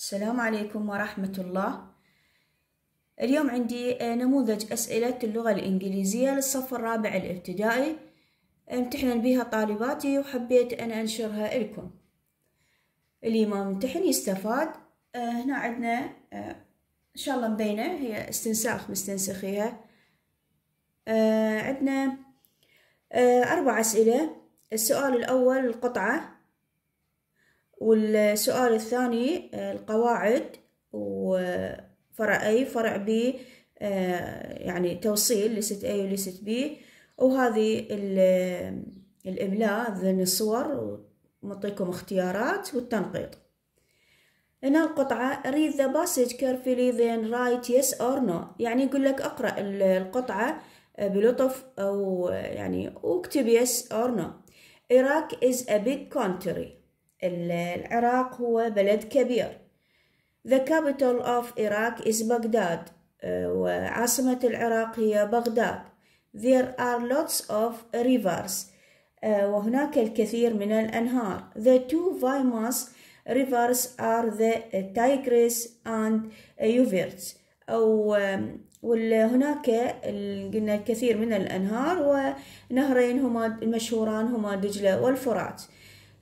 السلام عليكم ورحمة الله. اليوم عندي نموذج أسئلة اللغة الإنجليزية للصف الرابع الابتدائي. امتحنا بها طالباتي وحبيت أن أنشرها لكم. اللي ما ممتحن يستفاد هنا عندنا إن شاء الله مبينة هي استنساخ مستنسخيها عندنا أربع أسئلة. السؤال الأول القطعة. والسؤال الثاني القواعد وفرع أي فرع B يعني توصيل لست A ولست B. وهذه الإملاء ذن الصور ومعطيكم اختيارات والتنقيط. هنا القطعة read the passage carefully then write yes or no. يعني يقول لك اقرأ القطعة بلطف أو يعني واكتب yes or no. Iraq is a big country. العراق هو بلد كبير. The capital of Iraq is Baghdad وعاصمة العراق هي بغداد. There are lots of rivers وهناك الكثير من الأنهار. The two famous rivers are the Tigris and Euphrates. أو وهناك قلنا الكثير من الأنهار ونهرين هما المشهوران هما دجلة والفرات.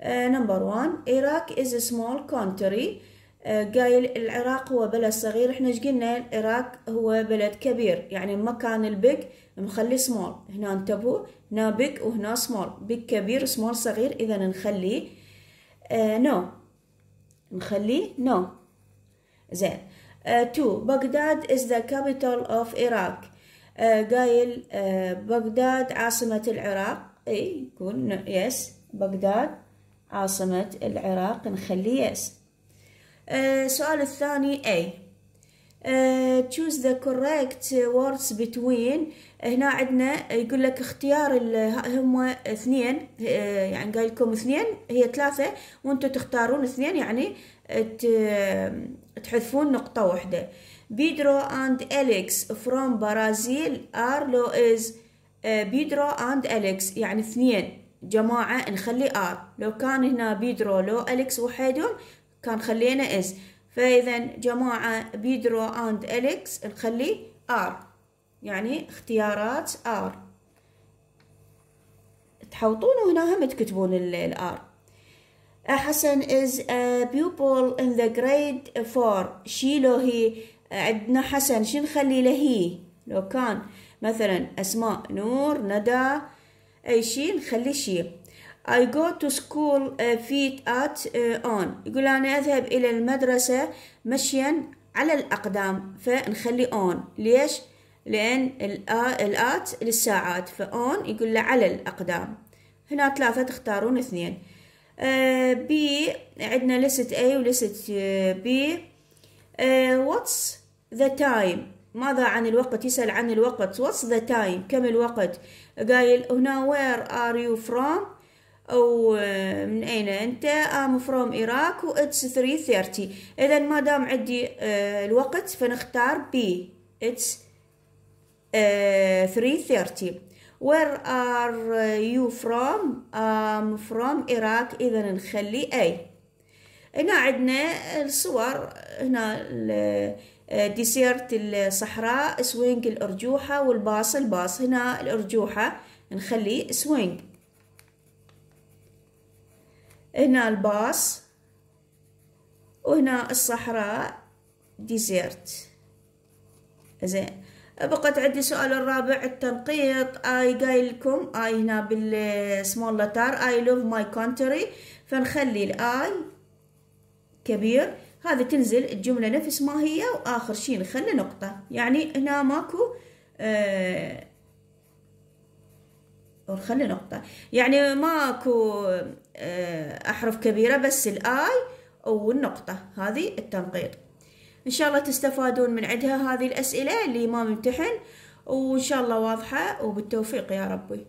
number 1 Iraq small country. uh, قايل العراق هو بلد صغير. إحنا إيش قلنا؟ العراق هو بلد كبير. يعني مكان ال big نخلي small هنا انتبهوا. هنا big وهنا small big كبير small صغير. إذا نخلي no uh, no. نخلي no. زين. 2 بغداد is the capital of Iraq. uh, قايل بغداد عاصمة العراق. اي يكون يس بغداد عاصمة العراق نخلي يس السؤال الثاني A. uh, choose the correct words between. هنا عندنا يقول لك اختيار هم اثنين يعني قايل لكم اثنين هي ثلاثة وأنتم تختارون اثنين يعني تحذفون نقطة واحدة. Pedro and Alex from Brazil are لو is Pedro and Alex يعني اثنين. جماعة نخلي are لو كان هنا Pedro لو أليكس وحيدهم كان خلينا is. فإذا جماعة Pedro and Alex نخلي are. يعني اختيارات are. تحوطون وهنا هم تكتبون الار حسن is a pupil in the grade 4 شي لو هي عندنا حسن. شو نخلي له هي؟ لو كان مثلا أسماء نور ندى أي شيء نخلي شيء. I go to school feet at on. يقول أنا أذهب إلى المدرسة مشيا على الأقدام فنخلي on. ليش؟ لأن الآت للساعات فأون يقول له على الأقدام. هنا ثلاثة تختارون اثنين. بي عندنا لست A ولست B. What's the time? ماذا عن الوقت؟ يسأل عن الوقت. What's the time? كم الوقت؟ قايل هنا where are you from أو من أين أنت؟ I'm from Iraq و it's 3:30 إذا ما دام عندي الوقت فنختار B. It's 3:30 where are you from? I'm from Iraq. إذا نخلي A. هنا عندنا الصور هنا desert الصحراء swing الأرجوحة والباص الباص هنا الأرجوحة. نخلي swing. هنا الباص وهنا الصحراء desert زين. بقت عندي سؤال الرابع التنقيط. I قايل لكم. I هنا بال small letter I love my country فنخلي ال I كبير. هذه تنزل الجملة نفس ما هي وآخر شي نخلي نقطة. يعني هنا ماكو آه ونخلي نقطة. يعني ماكو آه أحرف كبيرة بس الآي والنقطة هذه التنقيط. إن شاء الله تستفادون من عندها هذه الأسئلة اللي ما ممتحن. وإن شاء الله واضحة وبالتوفيق يا ربي.